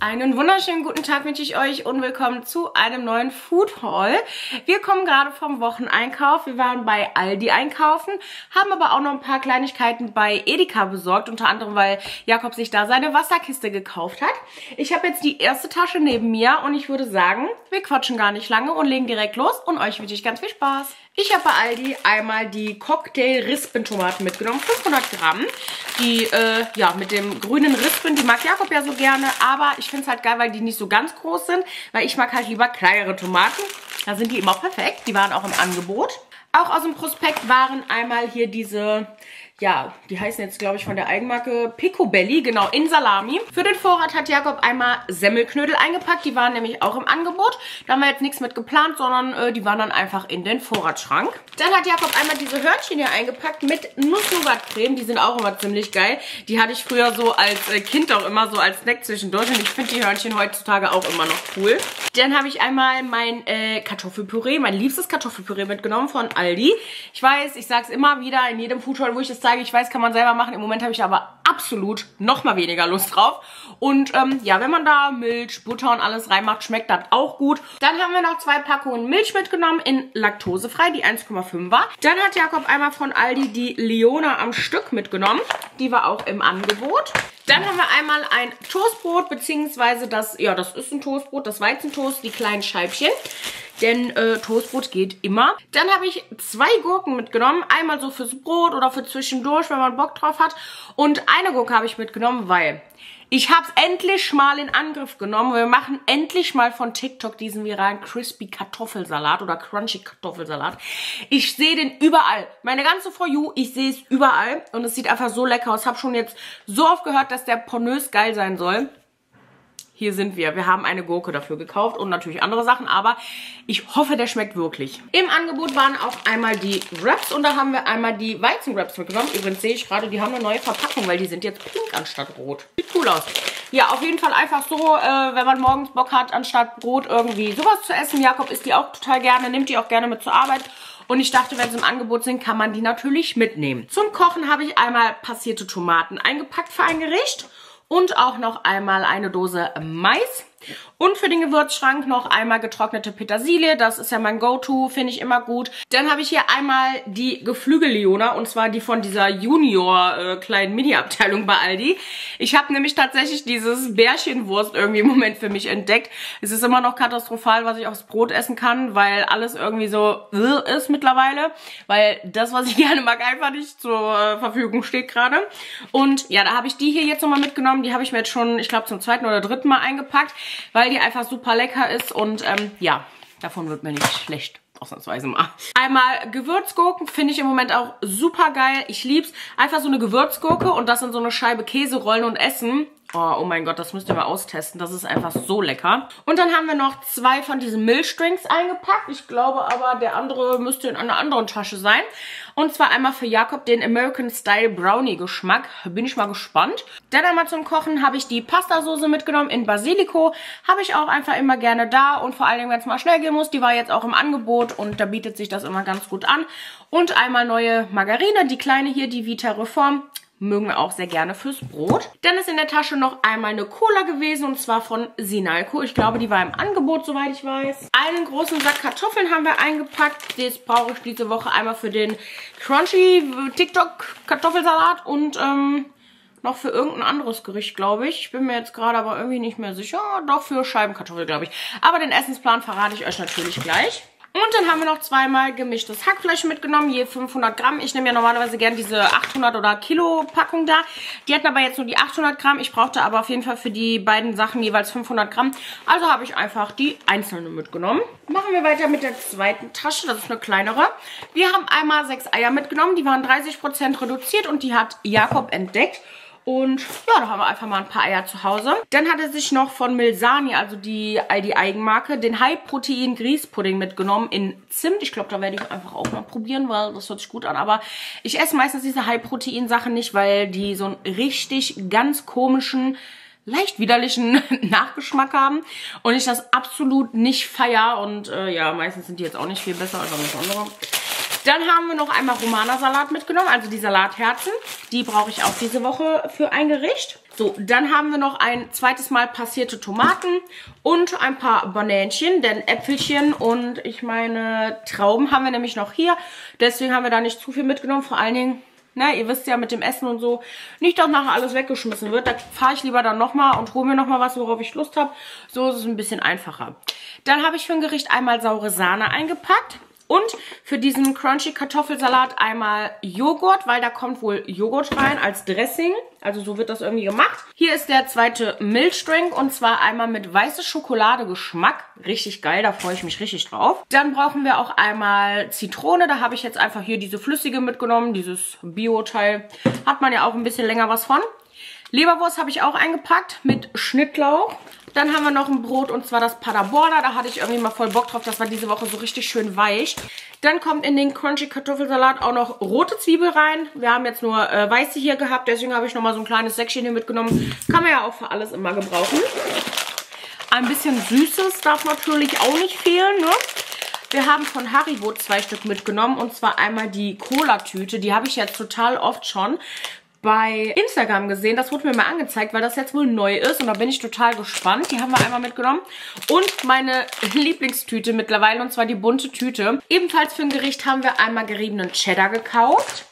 Einen wunderschönen guten Tag wünsche ich euch und willkommen zu einem neuen Food Haul. Wir kommen gerade vom Wocheneinkauf. Wir waren bei Aldi einkaufen, haben aber auch noch ein paar Kleinigkeiten bei Edeka besorgt, unter anderem, weil Jakob sich da seine Wasserkiste gekauft hat. Ich habe jetzt die erste Tasche neben mir und ich würde sagen, wir quatschen gar nicht lange und legen direkt los und euch wünsche ich ganz viel Spaß. Ich habe bei Aldi einmal die Cocktail-Rispentomaten mitgenommen, 500 Gramm. Die, äh, ja, mit dem grünen Rispen, die mag Jakob ja so gerne, aber ich finde es halt geil, weil die nicht so ganz groß sind, weil ich mag halt lieber kleinere Tomaten. Da sind die immer perfekt, die waren auch im Angebot. Auch aus dem Prospekt waren einmal hier diese ja, die heißen jetzt, glaube ich, von der Eigenmarke Picobelli, genau, in Salami. Für den Vorrat hat Jakob einmal Semmelknödel eingepackt, die waren nämlich auch im Angebot. Da haben wir jetzt nichts mit geplant, sondern äh, die waren dann einfach in den Vorratsschrank. Dann hat Jakob einmal diese Hörnchen hier eingepackt mit Nuss-Nougat-Creme, die sind auch immer ziemlich geil. Die hatte ich früher so als äh, Kind auch immer so als Snack zwischendurch und ich finde die Hörnchen heutzutage auch immer noch cool. Dann habe ich einmal mein äh, Kartoffelpüree, mein liebstes Kartoffelpüree mitgenommen von Aldi. Ich weiß, ich sage es immer wieder in jedem Foodhall, wo ich das zeige, ich weiß, kann man selber machen. Im Moment habe ich aber absolut noch mal weniger Lust drauf. Und ähm, ja, wenn man da Milch, Butter und alles reinmacht, schmeckt das auch gut. Dann haben wir noch zwei Packungen Milch mitgenommen in laktosefrei, die 1,5 war. Dann hat Jakob einmal von Aldi die Leona am Stück mitgenommen. Die war auch im Angebot. Dann haben wir einmal ein Toastbrot, beziehungsweise das, ja, das ist ein Toastbrot, das Weizentoast, die kleinen Scheibchen. Denn äh, Toastbrot geht immer. Dann habe ich zwei Gurken mitgenommen. Einmal so fürs Brot oder für zwischendurch, wenn man Bock drauf hat. Und eine Gurke habe ich mitgenommen, weil ich habe es endlich mal in Angriff genommen. Wir machen endlich mal von TikTok diesen viralen Crispy Kartoffelsalat oder Crunchy Kartoffelsalat. Ich sehe den überall. Meine ganze For You, ich sehe es überall. Und es sieht einfach so lecker aus. Ich habe schon jetzt so oft gehört, dass der pornös geil sein soll hier sind wir. Wir haben eine Gurke dafür gekauft und natürlich andere Sachen, aber ich hoffe, der schmeckt wirklich. Im Angebot waren auch einmal die Wraps und da haben wir einmal die Weizenwraps mitgenommen. Übrigens sehe ich gerade, die haben eine neue Verpackung, weil die sind jetzt pink anstatt rot. Sieht cool aus. Ja, auf jeden Fall einfach so, äh, wenn man morgens Bock hat, anstatt Brot irgendwie sowas zu essen. Jakob isst die auch total gerne, nimmt die auch gerne mit zur Arbeit. Und ich dachte, wenn sie im Angebot sind, kann man die natürlich mitnehmen. Zum Kochen habe ich einmal passierte Tomaten eingepackt für ein Gericht und auch noch einmal eine Dose Mais. Und für den Gewürzschrank noch einmal getrocknete Petersilie. Das ist ja mein Go-To, finde ich immer gut. Dann habe ich hier einmal die Geflügel-Leona und zwar die von dieser Junior äh, kleinen Mini-Abteilung bei Aldi. Ich habe nämlich tatsächlich dieses Bärchenwurst irgendwie im Moment für mich entdeckt. Es ist immer noch katastrophal, was ich aufs Brot essen kann, weil alles irgendwie so äh, ist mittlerweile. Weil das, was ich gerne mag, einfach nicht zur äh, Verfügung steht gerade. Und ja, da habe ich die hier jetzt nochmal mitgenommen. Die habe ich mir jetzt schon, ich glaube, zum zweiten oder dritten Mal eingepackt weil die einfach super lecker ist und ähm, ja, davon wird mir nicht schlecht ausnahmsweise mal. Einmal Gewürzgurken finde ich im Moment auch super geil. Ich lieb's. Einfach so eine Gewürzgurke und das in so eine Scheibe Käse rollen und essen. Oh, oh mein Gott, das müsst ihr mal austesten. Das ist einfach so lecker. Und dann haben wir noch zwei von diesen Milchstrings eingepackt. Ich glaube aber, der andere müsste in einer anderen Tasche sein. Und zwar einmal für Jakob den American Style Brownie Geschmack. Bin ich mal gespannt. Dann einmal zum Kochen habe ich die Pastasoße mitgenommen in Basilico. Habe ich auch einfach immer gerne da. Und vor allen Dingen, wenn es mal schnell gehen muss, die war jetzt auch im Angebot. Und da bietet sich das immer ganz gut an. Und einmal neue Margarine, die kleine hier, die Vita Reform mögen wir auch sehr gerne fürs Brot. Dann ist in der Tasche noch einmal eine Cola gewesen und zwar von Sinalco. Ich glaube, die war im Angebot, soweit ich weiß. Einen großen Sack Kartoffeln haben wir eingepackt. Das brauche ich diese Woche einmal für den Crunchy TikTok Kartoffelsalat und ähm, noch für irgendein anderes Gericht, glaube ich. Ich bin mir jetzt gerade aber irgendwie nicht mehr sicher. Doch für Scheibenkartoffel, glaube ich. Aber den Essensplan verrate ich euch natürlich gleich. Und dann haben wir noch zweimal gemischtes Hackfleisch mitgenommen, je 500 Gramm. Ich nehme ja normalerweise gern diese 800 oder Kilo Packung da. Die hatten aber jetzt nur die 800 Gramm. Ich brauchte aber auf jeden Fall für die beiden Sachen jeweils 500 Gramm. Also habe ich einfach die einzelne mitgenommen. Machen wir weiter mit der zweiten Tasche. Das ist eine kleinere. Wir haben einmal sechs Eier mitgenommen. Die waren 30% reduziert und die hat Jakob entdeckt. Und ja, da haben wir einfach mal ein paar Eier zu Hause. Dann hat er sich noch von Milsani, also die, die Eigenmarke, den High-Protein Grießpudding mitgenommen in Zimt. Ich glaube, da werde ich einfach auch mal probieren, weil das hört sich gut an. Aber ich esse meistens diese High-Protein-Sachen nicht, weil die so einen richtig ganz komischen leicht widerlichen Nachgeschmack haben und ich das absolut nicht feier und äh, ja, meistens sind die jetzt auch nicht viel besser als andere. Dann haben wir noch einmal Romana-Salat mitgenommen, also die Salatherzen. Die brauche ich auch diese Woche für ein Gericht. So, dann haben wir noch ein zweites Mal passierte Tomaten und ein paar Banänchen, denn Äpfelchen und ich meine Trauben haben wir nämlich noch hier. Deswegen haben wir da nicht zu viel mitgenommen. Vor allen Dingen, na, ihr wisst ja mit dem Essen und so, nicht, dass nachher alles weggeschmissen wird. Da fahre ich lieber dann nochmal und hole mir nochmal was, worauf ich Lust habe. So ist es ein bisschen einfacher. Dann habe ich für ein Gericht einmal saure Sahne eingepackt. Und für diesen Crunchy Kartoffelsalat einmal Joghurt, weil da kommt wohl Joghurt rein als Dressing. Also so wird das irgendwie gemacht. Hier ist der zweite Milchdrink und zwar einmal mit weiße Schokolade Geschmack. Richtig geil, da freue ich mich richtig drauf. Dann brauchen wir auch einmal Zitrone. Da habe ich jetzt einfach hier diese flüssige mitgenommen, dieses Bio-Teil. Hat man ja auch ein bisschen länger was von. Leberwurst habe ich auch eingepackt mit Schnittlauch. Dann haben wir noch ein Brot und zwar das Paderborner. Da hatte ich irgendwie mal voll Bock drauf. Das war diese Woche so richtig schön weich. Dann kommt in den Crunchy Kartoffelsalat auch noch rote Zwiebel rein. Wir haben jetzt nur äh, weiße hier gehabt. Deswegen habe ich nochmal so ein kleines Säckchen hier mitgenommen. Kann man ja auch für alles immer gebrauchen. Ein bisschen Süßes darf natürlich auch nicht fehlen, ne? Wir haben von Haribo zwei Stück mitgenommen und zwar einmal die Cola-Tüte. Die habe ich jetzt total oft schon bei Instagram gesehen. Das wurde mir mal angezeigt, weil das jetzt wohl neu ist. Und da bin ich total gespannt. Die haben wir einmal mitgenommen. Und meine Lieblingstüte mittlerweile, und zwar die bunte Tüte. Ebenfalls für ein Gericht haben wir einmal geriebenen Cheddar gekauft.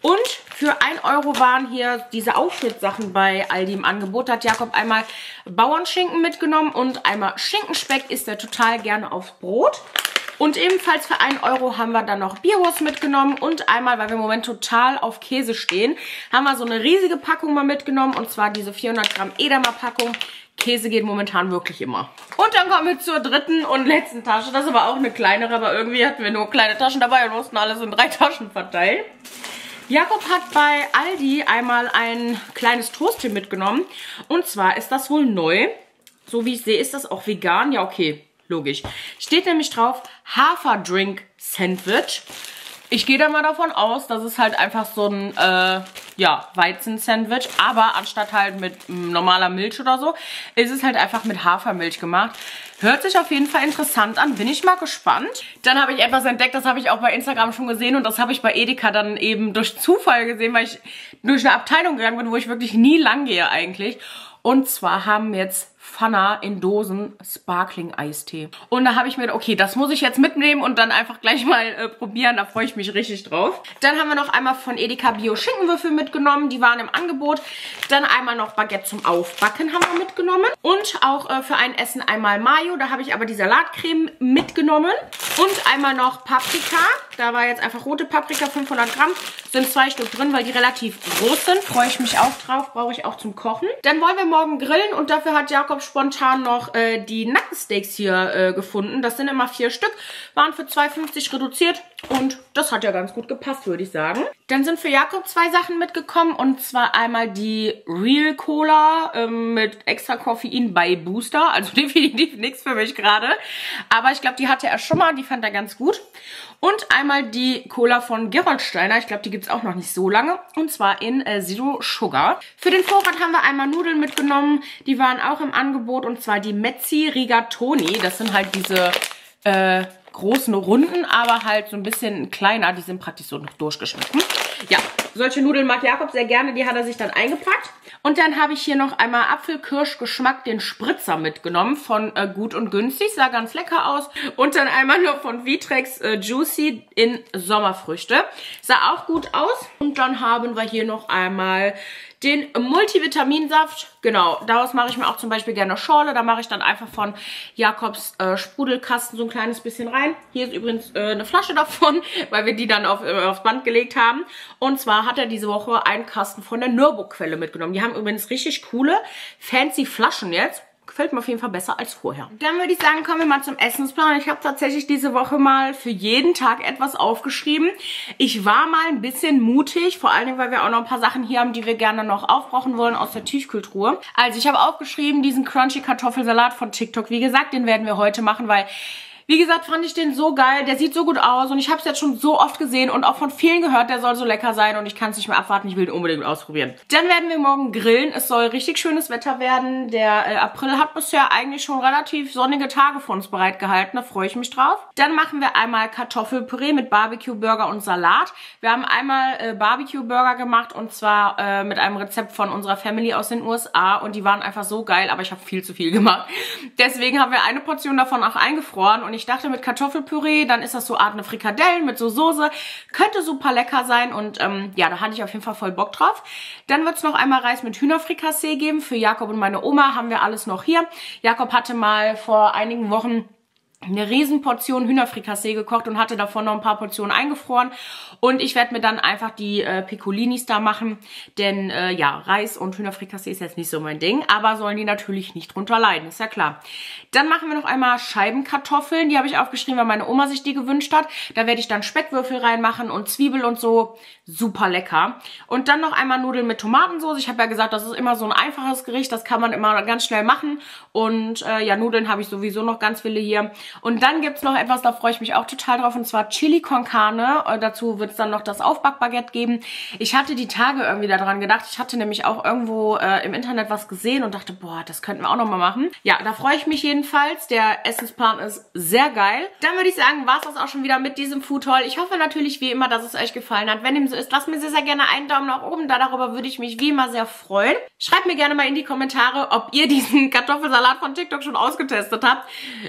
Und für 1 Euro waren hier diese Aufschnittsachen bei Aldi im Angebot. Da hat Jakob einmal Bauernschinken mitgenommen und einmal Schinkenspeck isst er total gerne aufs Brot. Und ebenfalls für 1 Euro haben wir dann noch Bierwurst mitgenommen und einmal, weil wir im Moment total auf Käse stehen, haben wir so eine riesige Packung mal mitgenommen und zwar diese 400 Gramm Edamer Packung. Käse geht momentan wirklich immer. Und dann kommen wir zur dritten und letzten Tasche. Das ist aber auch eine kleinere, aber irgendwie hatten wir nur kleine Taschen dabei und mussten alles in drei Taschen verteilen. Jakob hat bei Aldi einmal ein kleines Toastchen mitgenommen. Und zwar ist das wohl neu. So wie ich sehe, ist das auch vegan. Ja, okay. Logisch. Steht nämlich drauf Haferdrink Sandwich. Ich gehe da mal davon aus, dass es halt einfach so ein, äh, ja, Weizen-Sandwich, aber anstatt halt mit normaler Milch oder so, ist es halt einfach mit Hafermilch gemacht. Hört sich auf jeden Fall interessant an, bin ich mal gespannt. Dann habe ich etwas entdeckt, das habe ich auch bei Instagram schon gesehen und das habe ich bei Edeka dann eben durch Zufall gesehen, weil ich durch eine Abteilung gegangen bin, wo ich wirklich nie lang gehe eigentlich. Und zwar haben jetzt Fana in Dosen Sparkling Eistee. Und da habe ich mir gedacht, okay, das muss ich jetzt mitnehmen und dann einfach gleich mal äh, probieren. Da freue ich mich richtig drauf. Dann haben wir noch einmal von Edeka Bio Schinkenwürfel mitgenommen. Die waren im Angebot. Dann einmal noch Baguette zum Aufbacken haben wir mitgenommen. Und auch äh, für ein Essen einmal Mayo. Da habe ich aber die Salatcreme mitgenommen. Und einmal noch Paprika. Da war jetzt einfach rote Paprika, 500 Gramm. Sind zwei Stück drin, weil die relativ groß sind. Freue ich mich auch drauf. Brauche ich auch zum Kochen. Dann wollen wir morgen grillen und dafür hat Jakob spontan noch äh, die Nackensteaks hier äh, gefunden. Das sind immer vier Stück. Waren für 2,50 reduziert. Und das hat ja ganz gut gepasst, würde ich sagen. Dann sind für Jakob zwei Sachen mitgekommen. Und zwar einmal die Real Cola ähm, mit extra Koffein bei Booster. Also definitiv nichts für mich gerade. Aber ich glaube, die hatte er schon mal. Die fand er ganz gut. Und einmal die Cola von Gerolsteiner. Ich glaube, die gibt es auch noch nicht so lange. Und zwar in äh, Zero Sugar. Für den Vorrat haben wir einmal Nudeln mitgenommen. Die waren auch im Angebot. Und zwar die Mezzi Rigatoni. Das sind halt diese... Äh, großen Runden, aber halt so ein bisschen kleiner. Die sind praktisch so noch durchgeschnitten. Ja, solche Nudeln mag Jakob sehr gerne. Die hat er sich dann eingepackt. Und dann habe ich hier noch einmal Apfelkirschgeschmack, den Spritzer mitgenommen von äh, Gut und Günstig. Sah ganz lecker aus. Und dann einmal nur von Vitrex äh, Juicy in Sommerfrüchte. Sah auch gut aus. Und dann haben wir hier noch einmal den Multivitaminsaft. Genau, daraus mache ich mir auch zum Beispiel gerne Schorle. Da mache ich dann einfach von Jakobs äh, Sprudelkasten so ein kleines bisschen rein. Hier ist übrigens äh, eine Flasche davon, weil wir die dann auf, äh, aufs Band gelegt haben. Und zwar hat er diese Woche einen Kasten von der Nürburgquelle mitgenommen. Die haben übrigens richtig coole, fancy Flaschen jetzt. Gefällt mir auf jeden Fall besser als vorher. Dann würde ich sagen, kommen wir mal zum Essensplan. Ich habe tatsächlich diese Woche mal für jeden Tag etwas aufgeschrieben. Ich war mal ein bisschen mutig, vor allen Dingen, weil wir auch noch ein paar Sachen hier haben, die wir gerne noch aufbrauchen wollen aus der Tiefkühltruhe. Also ich habe aufgeschrieben, diesen Crunchy Kartoffelsalat von TikTok. Wie gesagt, den werden wir heute machen, weil Wie gesagt, fand ich den so geil. Der sieht so gut aus und ich habe es jetzt schon so oft gesehen und auch von vielen gehört, der soll so lecker sein und ich kann es nicht mehr abwarten. Ich will ihn unbedingt ausprobieren. Dann werden wir morgen grillen. Es soll richtig schönes Wetter werden. Der äh, April hat bisher eigentlich schon relativ sonnige Tage für uns bereitgehalten. Da freue ich mich drauf. Dann machen wir einmal Kartoffelpüree mit Barbecue-Burger und Salat. Wir haben einmal äh, Barbecue-Burger gemacht und zwar äh, mit einem Rezept von unserer Family aus den USA und die waren einfach so geil, aber ich habe viel zu viel gemacht. Deswegen haben wir eine Portion davon auch eingefroren und ich dachte mit Kartoffelpüree, dann ist das so Art eine Frikadellen mit so Soße. Könnte super lecker sein und ähm, ja, da hatte ich auf jeden Fall voll Bock drauf. Dann wird es noch einmal Reis mit Hühnerfrikassee geben. Für Jakob und meine Oma haben wir alles noch hier. Jakob hatte mal vor einigen Wochen eine Riesenportion Hühnerfrikassee gekocht und hatte davon noch ein paar Portionen eingefroren. Und ich werde mir dann einfach die äh, Piccolinis da machen, denn äh, ja, Reis und Hühnerfrikassee ist jetzt nicht so mein Ding, aber sollen die natürlich nicht drunter leiden, ist ja klar. Dann machen wir noch einmal Scheibenkartoffeln, die habe ich aufgeschrieben, weil meine Oma sich die gewünscht hat. Da werde ich dann Speckwürfel reinmachen und Zwiebel und so, super lecker. Und dann noch einmal Nudeln mit Tomatensauce. Ich habe ja gesagt, das ist immer so ein einfaches Gericht, das kann man immer ganz schnell machen. Und äh, ja, Nudeln habe ich sowieso noch ganz viele hier. Und dann gibt's noch etwas, da freue ich mich auch total drauf, und zwar Chili con Carne. Und dazu wird es dann noch das Aufbackbaguette geben. Ich hatte die Tage irgendwie daran gedacht. Ich hatte nämlich auch irgendwo äh, im Internet was gesehen und dachte, boah, das könnten wir auch nochmal machen. Ja, da freue ich mich jedenfalls. Der Essensplan ist sehr geil. Dann würde ich sagen, war's das auch schon wieder mit diesem Food Haul. Ich hoffe natürlich wie immer, dass es euch gefallen hat. Wenn dem so ist, lasst mir sehr, sehr gerne einen Daumen nach oben da. Darüber würde ich mich wie immer sehr freuen. Schreibt mir gerne mal in die Kommentare, ob ihr diesen Kartoffelsalat von TikTok schon ausgetestet habt.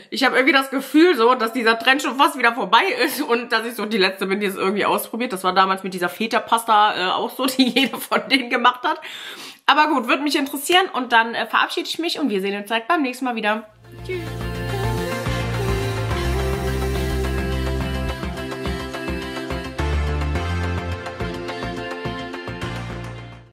Ich habe irgendwie das Gefühl so, dass dieser Trend schon fast wieder vorbei ist und dass ich so die Letzte bin, die es irgendwie ausprobiert. Das war damals mit dieser Feta-Pasta äh, auch so, die jeder von denen gemacht hat. Aber gut, würde mich interessieren und dann äh, verabschiede ich mich und wir sehen uns gleich beim nächsten Mal wieder. Tschüss.